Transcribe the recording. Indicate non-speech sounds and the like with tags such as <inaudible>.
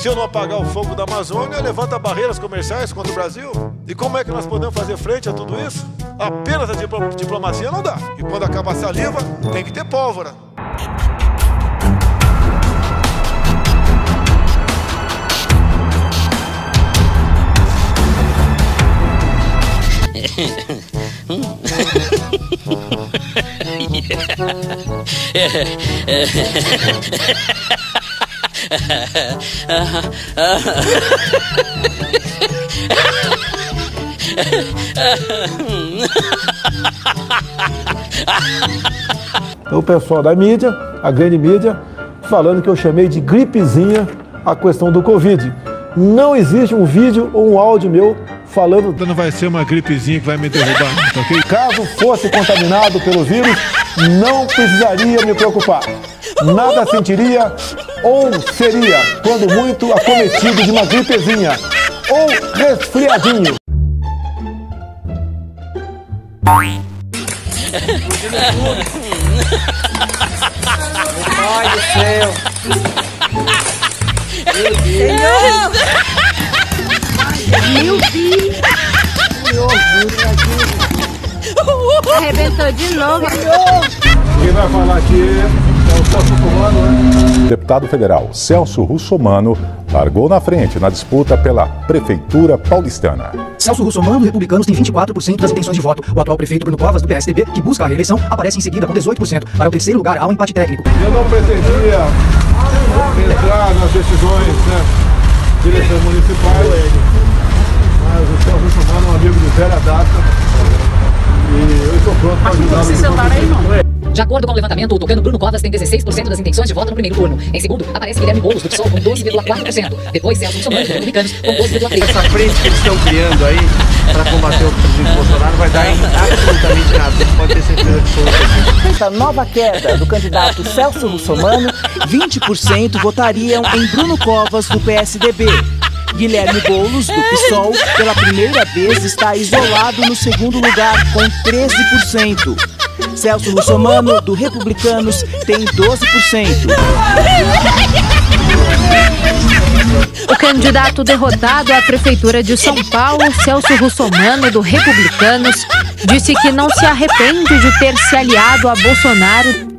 Se eu não apagar o fogo da Amazônia, levanta barreiras comerciais contra o Brasil. E como é que nós podemos fazer frente a tudo isso? Apenas a diplomacia não dá. E quando acaba a saliva, tem que ter pólvora. <laughs> o pessoal da mídia, a grande mídia, falando que eu chamei de gripezinha a questão do Covid. Não existe um vídeo ou um áudio meu falando. Não vai ser uma gripezinha que vai me derrubar, <laughs> tá ok? Caso fosse contaminado pelo vírus, não precisaria me preocupar. Nada sentiria ou seria, quando muito, acometido de uma gripezinha ou resfriadinho. Pai do céu! Meu Deus! Meu Deus! Arrebentou de novo. Quem vai falar aqui é o Celso Russomano, né? Deputado federal Celso Russomano largou na frente na disputa pela Prefeitura paulistana. Celso Russomano, republicanos, tem 24% das intenções de voto. O atual prefeito Bruno Covas, do PSDB, que busca a reeleição, aparece em seguida com 18%. Para o terceiro lugar, há um empate técnico. Eu não pretendia entrar nas decisões né, direções municipais, mas o Celso Russomano é um amigo de velha data e eu estou pronto para ajudar esse celular aí, não. De acordo com o levantamento, o tocano Bruno Covas tem 16% das intenções de voto no primeiro turno. Em segundo, aparece Guilherme Boulos, do PSOL, com 12,4%. Depois, Celso Russomano, do Republicanos, com 12,3%. Essa frente que eles estão criando aí para combater o presidente Bolsonaro vai dar em absolutamente nada. Você pode ter certeza absoluta. Essa nova queda do candidato Celso Russomano, 20% votariam em Bruno Covas, do PSDB. Guilherme Boulos, do PSOL, pela primeira vez está isolado no segundo lugar, com 13%. Celso Russomano, do Republicanos, tem 12%. O candidato derrotado à Prefeitura de São Paulo, Celso Russomano, do Republicanos, disse que não se arrepende de ter se aliado a Bolsonaro